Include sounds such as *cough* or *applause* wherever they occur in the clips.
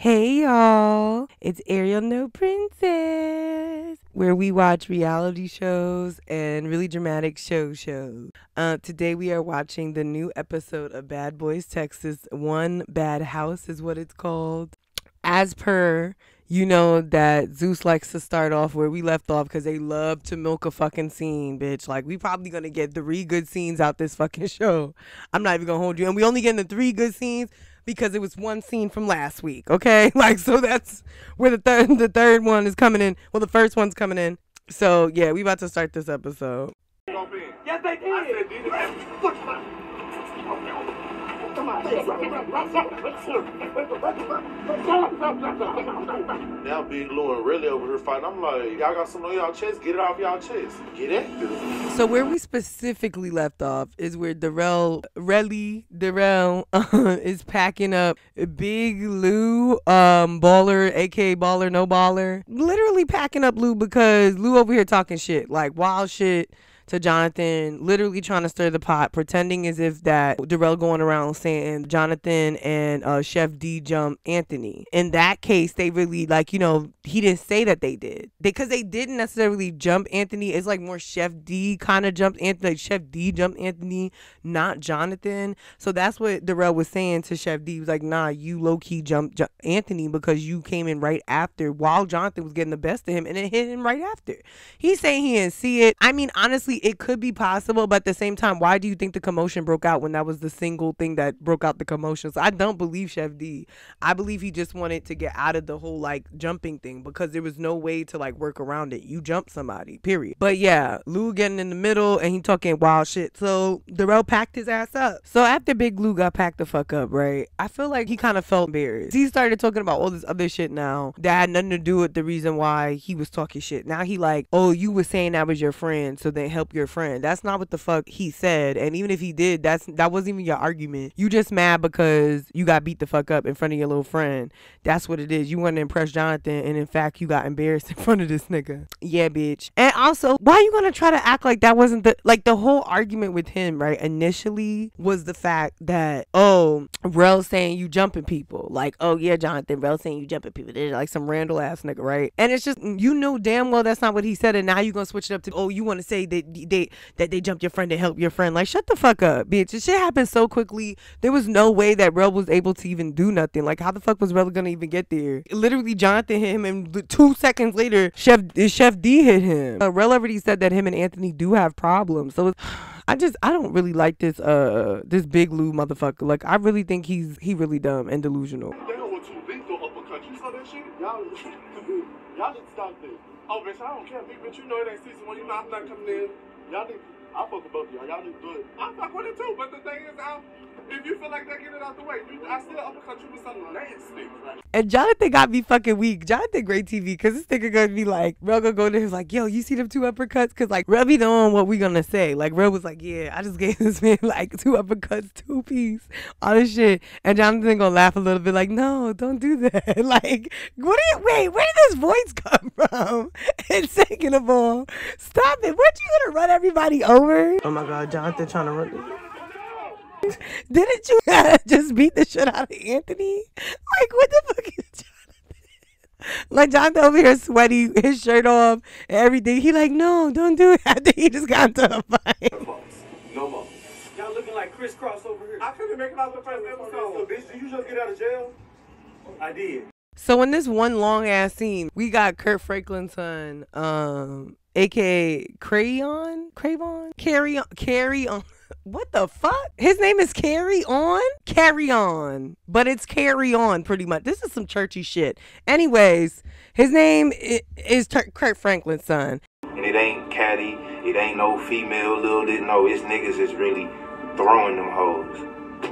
Hey y'all, it's Ariel No Princess, where we watch reality shows and really dramatic show shows. Uh, today we are watching the new episode of Bad Boys Texas. One Bad House is what it's called. As per, you know that Zeus likes to start off where we left off because they love to milk a fucking scene, bitch. Like we probably gonna get three good scenes out this fucking *laughs* show. I'm not even gonna hold you, and we only getting the three good scenes because it was one scene from last week. Okay, *laughs* like so that's where the third the third one is coming in. Well, the first one's coming in. So yeah, we about to start this episode. Yes, they did. Now Big Lou and Relly over here fighting. I'm like, y'all got something on y'all chest? Get it off y'all chest. Get active. So where we specifically left off is where Darelle, Relly, Darelle uh, *laughs* is packing up Big Lou, um, baller, aka baller, no baller, literally packing up Lou because Lou over here talking shit, like wild shit to Jonathan, literally trying to stir the pot, pretending as if that Darelle going around saying Jonathan and uh, Chef D jumped Anthony. In that case, they really like you know he didn't say that they did because they didn't necessarily jump Anthony. It's like more Chef D kind of jumped Anthony. Like Chef D jumped Anthony, not Jonathan. So that's what Darelle was saying to Chef D. He was like, "Nah, you low key jumped Ju- Anthony because you came in right after while Jonathan was getting the best of him, and it hit him right after." He's saying he didn't see it. I mean, honestly, it could be possible, but at the same time, why do you think the commotion broke out when that was the single thing that broke out the commotion? So I don't believe Chef D. I believe he just wanted to get out of the whole like jumping thing because there was no way to like work around it. You jump somebody, period. But yeah, Lou getting in the middle and he talking wild shit. So Darelle packed his ass up. So after Big Lou got packed the fuck up, right? I feel like he kind of felt embarrassed. He started talking about all this other shit now that had nothing to do with the reason why he was talking shit. Now he like, oh, you was saying that was your friend, so then help your friend. That's not what the fuck he said. And even if he did, that's that wasn't even your argument. You just mad because you got beat the fuck up in front of your little friend. That's what it is. You want to impress Jonathan, and in fact, you got embarrassed *laughs* in front of this nigga. Yeah, bitch. And also, why you gonna try to act like that wasn't the like the whole argument with him, right? Initially was the fact that oh, Rel saying you jumping people, like oh yeah, Jonathan, Rel saying you jumping people. They're like some Randall ass nigga, right? And it's just you know damn well that's not what he said, and now you gonna switch it up to oh you want to say that they that they jumped your friend to help your friend. Like, shut the fuck up, bitch. This shit happened so quickly. There was no way that Rel was able to even do nothing. Like, how the fuck was Rel gonna even get there? Literally, Jonathan hit him, and two seconds later, Chef Chef D hit him. Uh, Rel already said that him and Anthony do have problems. So. It's, I just I don't really like this uh this big Lou motherfucker. Like I really think he's he really dumb and delusional. Damn, what two lethal uppercut. You saw that shit? Y'all, *laughs* y'all need to stop this. Oh, bitch, I don't care, big bitch. You know it ain't season one. You know I'm not coming in. Y'all need. I fuck with both of y'all. Y'all need to do it. I fuck with it too, but the thing is, I, if you feel like that, get it out the way. You, I still uppercut you with some nasty. Like, And Jonathan got me fucking weak. Jonathan great TV because this nigga gonna be like, Rel gonna go to him like, yo, you see them two uppercuts? Cause like Rel be knowing what we gonna say. Like Rel was like, yeah, I just gave *laughs* this man like two uppercuts, two piece, all this shit. And Jonathan gonna laugh a little bit like, no, don't do that. *laughs* like, what do you, wait, where did this voice come *laughs* from? And second of all, stop it. What you gonna run everybody over? Oh my God, Jonathan trying to run. *laughs* Didn't you just beat the shit out of Anthony? Like, what the fuck is Jonathan? Like, Jonathan over here sweaty, his shirt off, and everything. He like, no, don't do it. *laughs* After he just got into a fight. no more. Y'all looking like crisscross over here. I couldn't make it out the first episode. So, bitch, did you just get out of jail? I did. So in this one long ass scene, we got Kirk Franklin's son, um, aka Crayon, Cravon, Carry on, Carry on. What the fuck? His name is Carry On? Carry On. But it's Carry On, pretty much. This is some churchy shit. Anyways, his name is Kirk Franklin's son. And it ain't Caddy, it ain't no female little dit no, it's niggas is really throwing them hoes.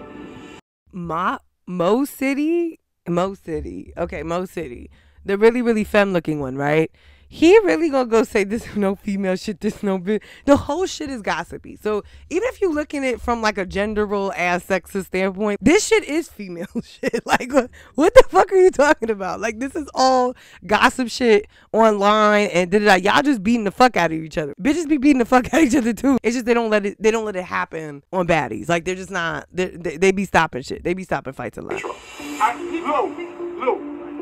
Mo, Mo City? Mo City. Okay, Mo City. The really, really femme looking one, right? He really gonna go say this is *laughs* no female shit, this no bit. The whole shit is gossipy. So even if you looking at it from like a gender role ass sexist standpoint, this shit is female *laughs* shit. Like what, the fuck are you talking about? Like this is all gossip shit online and da da. Y'all just beating the fuck out of each other. Bitches be beating the fuck *laughs* out of each other too. It's just they don't let it they don't let it happen on baddies. Like they're just not they, they be stopping shit. They be stopping fights a lot.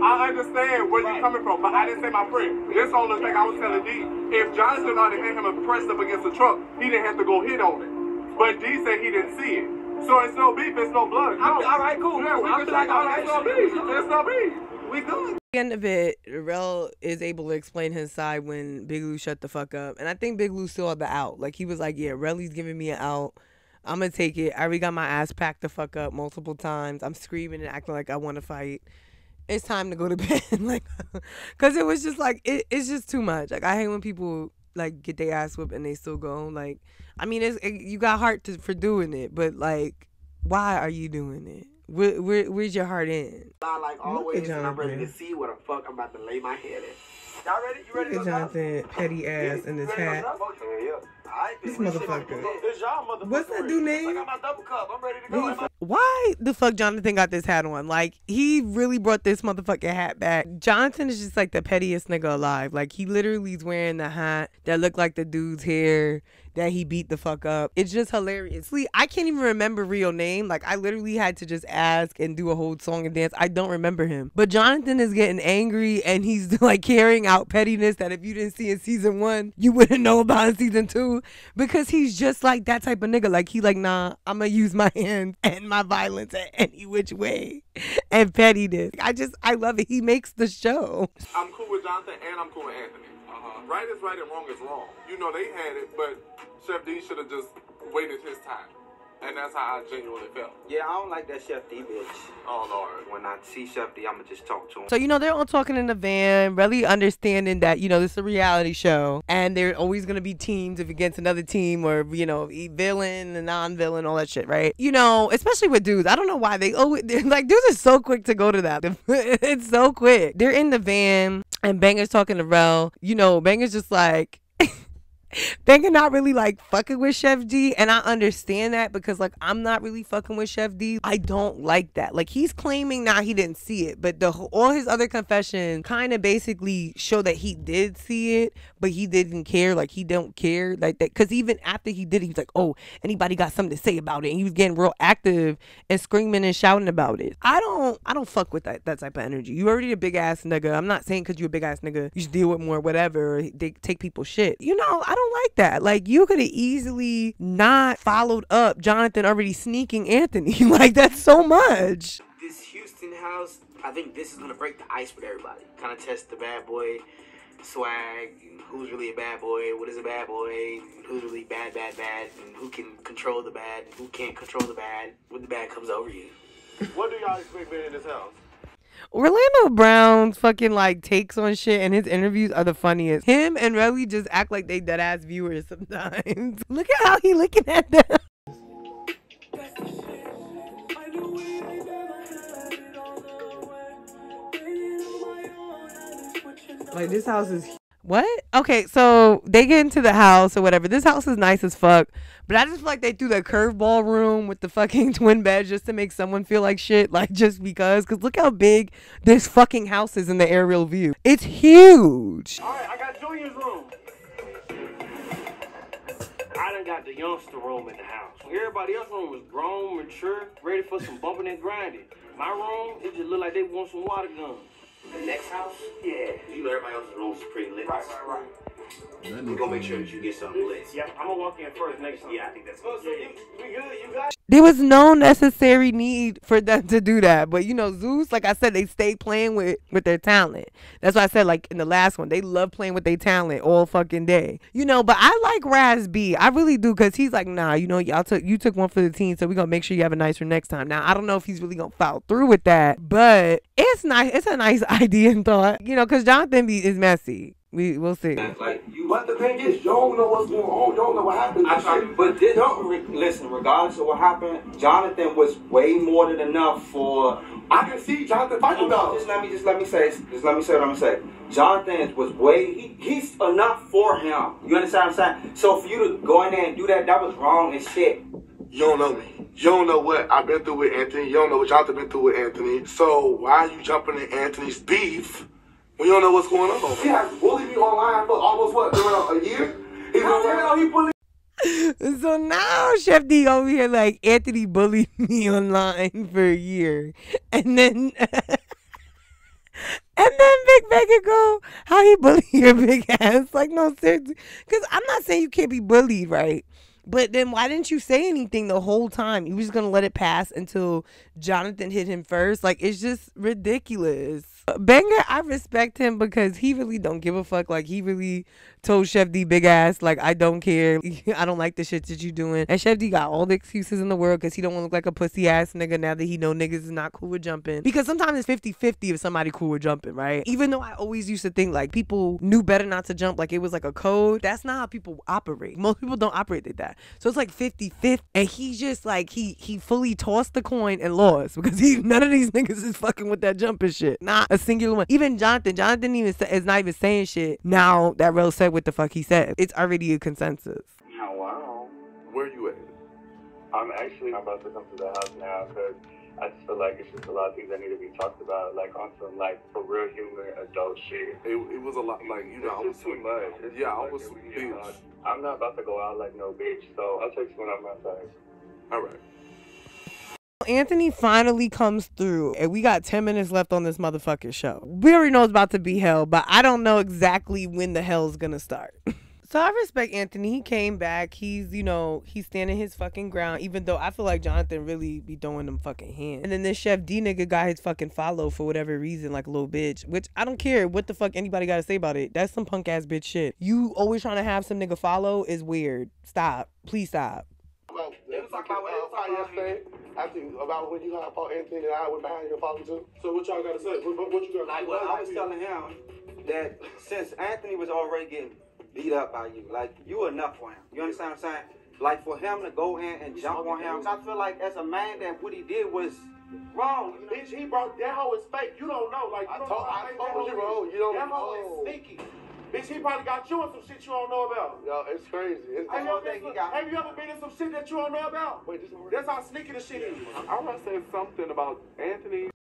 I, he told me, Lou, I understand where you're coming from, but I didn't say my friend. This only thing I was telling D. If Jonathan already had him pressed up against the truck, he didn't have to go hit on it. But D said he didn't see it. So it's no beef, it's no blood. No. all right, cool, Yeah, we I can feel like talk all about right, it's no beef. It's no beef. We good. the end of it, Rel is able to explain his side when Big Lou shut the fuck up. And I think Big Lou still had the out. Like he was like, Yeah, Relly's giving me an out. I'm gonna take it. I already got my ass packed the fuck up multiple times. I'm screaming and acting like I wanna fight. It's time to go to *laughs* bed. like cause it was just like it, it's just too much. Like I hate when people like get their ass whipped and they still go. Like I mean it's it, you got heart to, for doing it, but like why are you doing it? Where, where, where's your heart in? I like at always, and I'm ready to see what the fuck I'm about to lay my head in. Y'all ready? You ready? Look to at Jonathan? Jonathan, petty ass in his Ready to go, hat. Jonathan? Yeah, yeah. I This motherfucker. It's y'all motherfucker. What's that dude I name? got my double cup. I'm ready to go. Am Why the fuck Jonathan got this hat on? Like he really brought this motherfucking hat back. Jonathan is just like the pettiest nigga alive. Like he literally is wearing the hat that looked like the dude's hair that he beat the fuck up. It's just hilarious. Lee, I can't even remember real name. Like I literally had to just ask and do a whole song and dance. I don't remember him. But Jonathan is getting angry and he's *laughs* like carrying out pettiness that if you didn't see in season one, you wouldn't know about in season two. Because he's just like that type of nigga. Like he like, nah, I'm gonna use my *laughs* hands and my violence any which way. And pettiness. I just I love it. He makes the show. I'm cool with Jonathan and I'm cool with Anthony. Uh-huh. Right is right and wrong is wrong. You know they had it, but Chef D should have just waited his time. And that's how I genuinely felt. Yeah, I don't like that Chef D bitch. Oh Lord. When I see Chef D, I'ma just talk to him. So, you know, they're all talking in the van, really understanding that, you know, this is a reality show and there's always going to be teams if against another team or, you know, villain, and non villain, all that shit, right? You know, especially with dudes. I don't know why they always, *laughs* like, dudes are so quick to go to that. *laughs* it's so quick. They're in the van and Banger's talking to Rel. You know, Banger's just like, Banger not really like fucking with Chef D, and I understand that because like I'm not really fucking with Chef D. I don't like that. Like he's claiming now he didn't see it, but the all his other confessions kind of basically show that he did see it, but he didn't care. Like he don't care like that because even after he did, it, he was like, "Oh, anybody got something to say about it?" And he was getting real active and screaming and shouting about it. I don't, I don't fuck with that that type of energy. You already a big ass nigga. I'm not saying because you a big ass nigga, you should deal with more whatever. They take people shit. You know, I don't like that. Like you could have easily not followed up Jonathan already sneaking Anthony. *laughs* like that's so much. This Houston house, I think this is gonna break the ice with everybody. Kind of test the bad boy swag. Who's really a bad boy? What is a bad boy? Who's really bad, bad, bad? And who can control the bad? And who can't control the bad? When the bad comes over you. What do y'all expect being in this house? Orlando Brown's fucking like takes on shit and his interviews are the funniest. Him and Relly just act like they dead ass viewers sometimes. *laughs* Look at how he looking at them. Like this house is what? Okay, so they get into the house or whatever. This house is nice as fuck, but I just feel like they threw the curveball room with the fucking *laughs* twin beds just to make someone feel like shit, like just because. Cause look how big this fucking house is in the aerial view. It's huge. All right, I got Junior's room. I done got the youngster room in the house. Everybody else room was grown, mature, ready for some bumping and grinding. My room, it just looked like they want some water guns. The next house, Yeah. you know everybody else's room is pretty lit. Right, right, right. We're gonna make sure that you get something lit. Yeah, I'm gonna walk in first next time. Yeah, I think that's Oh, so you, we good? You got There was no necessary need for them to do that. But you know, Zeus, like I said, they stay playing with with their talent. That's why I said, like in the last one, they love playing with their talent all fucking day. You know, but I like Raz B. I really do, cause he's like, nah, you know, y'all took you took one for the team, so we're gonna make sure you have a nicer next time. Now I don't know if he's really gonna follow through with that, but it's nice. It's a nice *laughs* idea and thought, you know, cause Jonathan B is messy. We we'll see. Like you. But the thing is, you don't know what's going on. You don't know what happened. I try, but this, re- listen, regardless of what happened, Jonathan was way more than enough for. I can see Jonathan fighting about. Just let me, just let me say, just let me say what I'm gonna say. Jonathan was way, he, he's enough for him. You understand what I'm saying? So for you to go in there and do that, that was wrong as shit. You don't know me. You don't know what I've been through with Anthony. You don't know what Jonathan been through with Anthony. So why are you jumping in Anthony's beef when you don't know what's going on? He has bullied me online for almost what, a, year? He's How he bullied? *laughs* So now Chef D over here like Anthony bullied *laughs* me online for a year, and then *laughs* and then Big Becca go how he bully your big ass. Like, no, seriously. Because I'm not saying you can't be bullied, right? But then why didn't you say anything the whole time? You was just gonna let it pass until Jonathan hit him first. Like it's just ridiculous. Banger, I respect him because he really don't give a fuck. Like he really told Chef D big ass, like I don't care. *laughs* I don't like the shit that you doing. And Chef D got all the excuses in the world because he don't want to look like a pussy ass nigga now that he know niggas is not cool with jumping. Because sometimes it's 50-50 if somebody cool with jumping, right? Even though I always used to think like people knew better not to jump, like it was like a code. That's not how people operate. Most people don't operate like that. So it's like 50-50. And he just like he he fully tossed the coin and lost because he *laughs* none of these niggas is fucking with that jumping shit. Not a singular one. Even Jonathan, Jonathan even say, is not even saying shit now that Rel said what the fuck he said. It's already a consensus. Oh, wow. Where you at? I'm actually about to come to the house now because I just feel like it's just a lot of things that need to be talked about, like on some like for real human adult shit. It, it was a lot, like, you know, I was It's just too much. It's Yeah, too I much was that we bitch. I'm not about to go out like no bitch, so I'll text you when I'm outside. All right. Anthony finally comes through, and we got 10 minutes left on this motherfucking show. We already know it's about to be hell, but I don't know exactly when the hell's gonna start. *laughs* So I respect Anthony. He came back. He's, you know, he's standing his fucking ground, even though I feel like Jonathan really be throwing them fucking hands. And then this Chef D nigga got his fucking follow for whatever reason, like a little bitch, which I don't care what the fuck anybody got to say about it. That's some punk ass bitch shit. You always trying to have some nigga follow is weird. Stop. Please stop. Well, They was talking about what they was uh, talking yesterday. I think about when you had fought Anthony and I went behind your father too. So what y'all got to say? What, what, what you got? Like what I was telling him that since Anthony was already getting beat up by you, like you were enough for him. You understand what I'm saying? Like for him to go in and jump on him, I feel like as a man that what he did was wrong. Bitch, he brought that hoe is fake. You don't know. Like you I don't told- know I told you, bro. You don't That hoe know. is sneaky. Bitch, he probably got you in some shit you don't know about. Yo, it's crazy. It's Have you, ever thing been, he got- have you ever been in some shit that you don't know about? Wait, this. That's how sneaky the shit is. I want to say something about Anthony.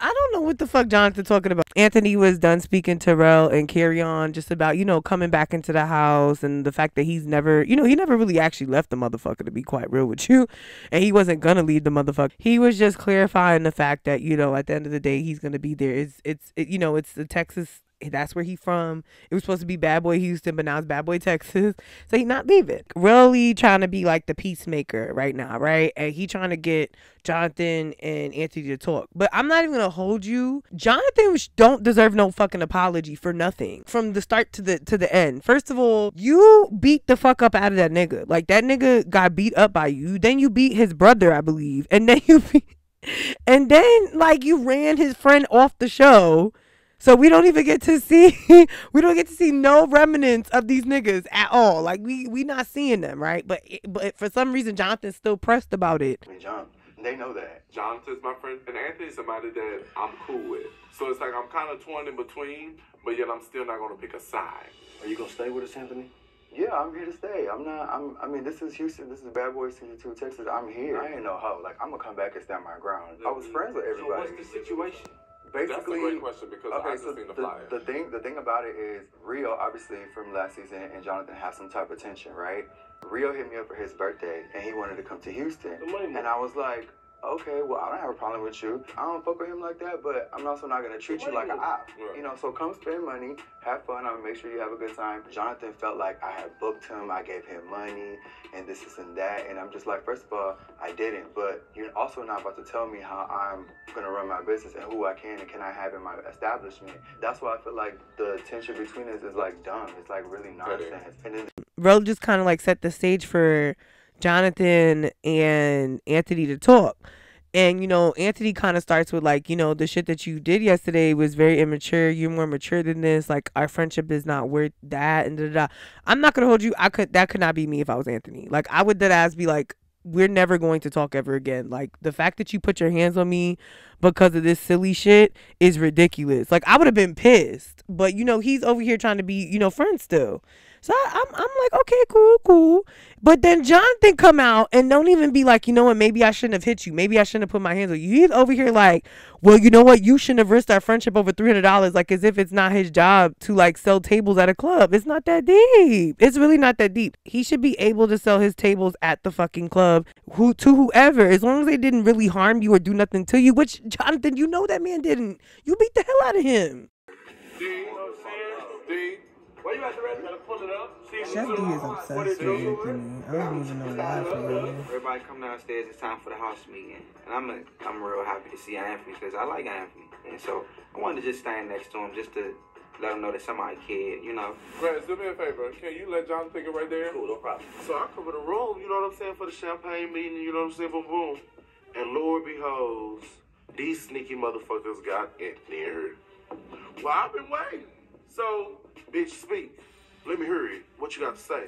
I don't know what the fuck Jonathan talking about. Anthony was done speaking to Rel and carry on just about, you know, coming back into the house and the fact that he's never, you know, he never really actually left the motherfucker to be quite real with you. *laughs* And he wasn't gonna leave the motherfucker. He was just clarifying the fact that, you know, at the end of the day, he's gonna be there. It's, it's, it, you know, it's the Texas. That's where he from. It was supposed to be Bad Boy Houston, but now it's Bad Boy Texas. *laughs* So he not leaving. Really trying to be like the peacemaker right now, right? And he trying to get Jonathan and Anthony to talk. But I'm not even gonna hold you. Jonathan don't deserve no fucking apology for nothing from the start to the to the end. First of all, you beat the fuck up out of that nigga. Like that nigga got beat up by you. Then you beat his brother, I believe, and then *laughs* you beat, and then like you ran his friend off the show. So we don't even get to see *laughs* we don't get to see no remnants of these niggas at all. Like we we not seeing them, right? But but for some reason Jonathan's still pressed about it. I mean, John, they know that. Jonathan's my friend, and Anthony's somebody that I'm cool with. So it's like I'm kind of torn in between, but yet I'm still not gonna pick a side. Are you gonna stay with us, Anthony? Yeah, I'm here to stay. I'm not. I'm. I mean, this is Houston. This is Bad Boy City Two, Texas. I'm here. I ain't no hoe. Like I'm gonna come back and stand my ground. I was mm-hmm. friends with everybody. So what's the situation? Basically, That's a great question because I okay, just so seen the the, flyer. the thing, the thing about it is, Rio obviously from last season and Jonathan have some type of tension, right? Rio hit me up for his birthday and he wanted to come to Houston, and I was like, okay, well I don't have a problem with you. I don't fuck with him like that, but I'm also not gonna treat you like an op. Right. You know, so come spend money, have fun. I'm gonna make sure you have a good time. Jonathan felt like I had booked him, I gave him money, and this, this, and that. And I'm just like, first of all, I didn't. But you're also not about to tell me how I'm gonna run my business and who I can and can I have in my establishment. That's why I feel like the tension between us is like dumb. It's like really nonsense. And then Ro just kind of like set the stage for Jonathan and Anthony to talk. And you know, Anthony kind of starts with like, you know, the shit that you did yesterday was very immature. You're more mature than this. Like our friendship is not worth that. And da da. da. I'm not gonna hold you. I could that could not be me if I was Anthony. Like I would dead ass be like, we're never going to talk ever again. Like the fact that you put your hands on me because of this silly shit is ridiculous. Like I would have been pissed, but you know he's over here trying to be you know friends still. So I, I'm I'm like okay cool cool, but then Jonathan come out and don't even be like you know what maybe I shouldn't have hit you maybe I shouldn't have put my hands on you. He's over here like well you know what you shouldn't have risked our friendship over three hundred dollars like as if it's not his job to like sell tables at a club. It's not that deep. It's really not that deep. He should be able to sell his tables at the fucking club who to whoever as long as they didn't really harm you or do nothing to you. Which Jonathan, you know that man didn't. You beat the hell out of him. Chef D is obsessed with it. Anthony. I don't even know why for real. Everybody come downstairs. It's time for the house meeting, and I'm a, I'm real happy to see Anthony because I like Anthony, and so I wanted to just stand next to him just to let him know that somebody cared, you know. Grant, do me a favor. Can you let Jonathan it right there? Cool, no problem. So I come in the room, you know what I'm saying, for the champagne meeting, you know what I'm saying, boom, boom. And Lord beholds, these sneaky motherfuckers got Anthony in here. Well, I've been waiting. So, bitch, speak. Let me hear it. What you got to say?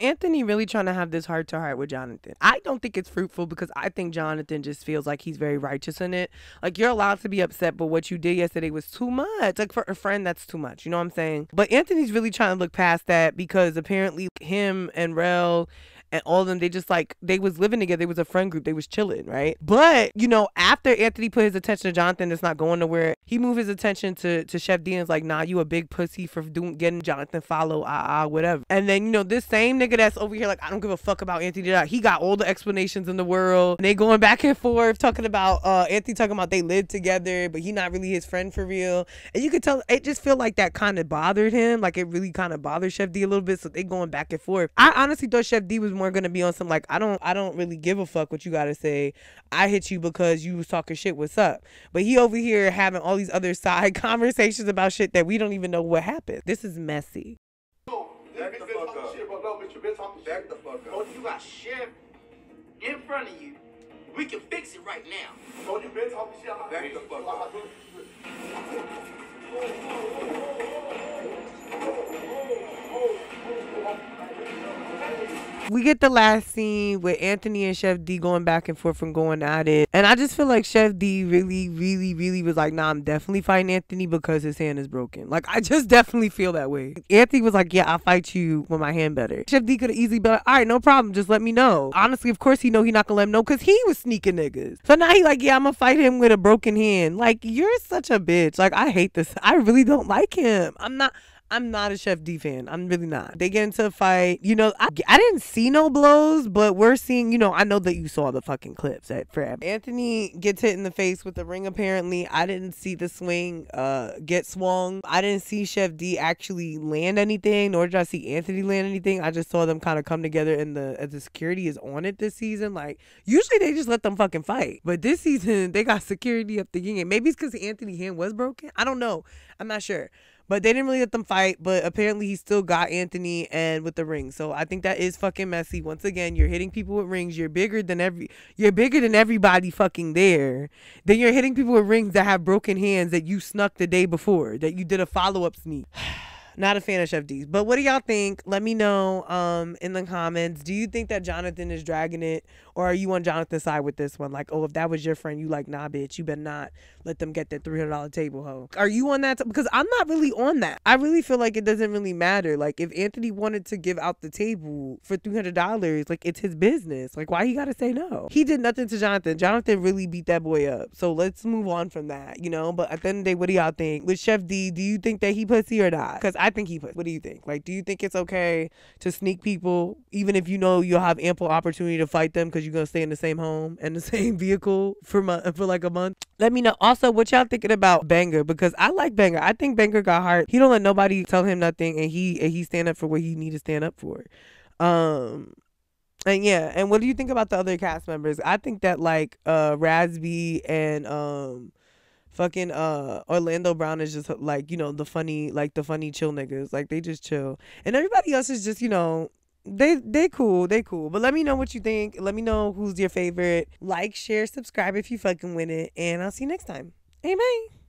Anthony really trying to have this heart to heart with Jonathan. I don't think it's fruitful because I think Jonathan just feels like he's very righteous in it. Like you're allowed to be upset, but what you did yesterday was too much. Like for a friend, that's too much. You know what I'm saying? But Anthony's really trying to look past that because apparently him and Rel and all of them, they just like they was living together. It was a friend group. They was chilling, right? But you know, after Anthony put his attention to Jonathan, it's not going nowhere. He moved his attention to to Chef D and like, "Nah, you a big pussy for doing getting Jonathan follow, ah ah, whatever." And then you know, this same nigga that's over here like, "I don't give a fuck about Anthony." He got all the explanations in the world. And they going back and forth talking about uh Anthony talking about they lived together, but he not really his friend for real. And you could tell it just feel like that kind of bothered him. Like it really kind of bothered Chef D a little bit. So they going back and forth. I honestly thought Chef D was more gonna be on some like I don't I don't really give a fuck what you gotta say. I hit you because you was talking shit. What's up? But he over here having all these other side conversations about shit that we don't even know what happened. This is messy. Back the fuck up. Shit, but no, bitch, you been talking Back the fuck Oh, you got Chef in front of you. We can fix it right now. Oh, you been talking shit. I'm Back the fuck up. We get the last scene with Anthony and Chef D going back and forth and going at it. And I just feel like Chef D really, really, really was like, nah, I'm definitely fighting Anthony because his hand is broken. Like, I just *laughs* definitely feel that way. Anthony was like, yeah, I'll fight you with my hand better. Chef D could have easily been like, all right, no problem. Just let me know. Honestly, of course, he know he not gonna let him know because he was sneaking niggas. So now he like, yeah, I'm gonna fight him with a broken hand. Like, you're such a bitch. Like, I hate this. I really don't like him. I'm not. I'm not a Chef D fan. I'm really not. They get into a fight. You know, I, I didn't see no blows, but we're seeing, you know, I know that you saw the fucking clips at Fred. Anthony gets hit in the face with the ring apparently. I didn't see the swing uh get swung. I didn't see Chef D actually land anything, nor did I see Anthony land anything. I just saw them kind of come together and the the security is on it this season. Like usually they just let them fucking fight. But this season *laughs* they got security up the game. Maybe it's because Anthony's hand was broken. I don't know. I'm not sure. But they didn't really let them fight. But apparently he still got Anthony and with the ring. So I think that is fucking messy. Once again, you're hitting people with rings. You're bigger than every. You're bigger than everybody fucking there. Then you're hitting people with rings that have broken hands that you snuck the day before. That you did a follow up sneak. *sighs* *sighs* *sighs* Not a fan of Chef D's. But what do y'all think? Let me know um in the comments. Do you think that Jonathan is dragging it? Or are you on Jonathan's side with this one? Like, oh, if that was your friend, you like, nah, bitch, you better not let them get that $300 table hoe. Are you on that? T- because I'm not really on that. I really feel like it doesn't really matter. Like, if Anthony wanted to give out the table for $300, like, it's his business. Like, why he got to say no? He did nothing to Jonathan. Jonathan really beat that boy up. So let's move on from that, you know? But at the end of the day, what do y'all think? With Chef D, do you think that he pussy or not? Because I think he pussy. What do you think? Like, do you think it's okay to sneak people, even if you know you'll have ample opportunity to fight them because you're to stay in the same home and the *laughs* same vehicle for, mo- for like a month? Let me know. Also, what y'all thinking about Banger? Because I like Banger. I think Banger got heart. He don't let nobody tell him nothing, and he and he stand up for what he need to stand up for. Um, and yeah, and what do you think about the other cast members? I think that like uh Raz B and um fucking uh Orlando Brown is just like, you know, the funny like the funny chill niggas. Like they just chill. And everybody else is just, you know, they they cool, they cool. But let me know what you think. Let me know who's your favorite. Like, share, subscribe if you fucking win it. And I'll see you next time. Amen.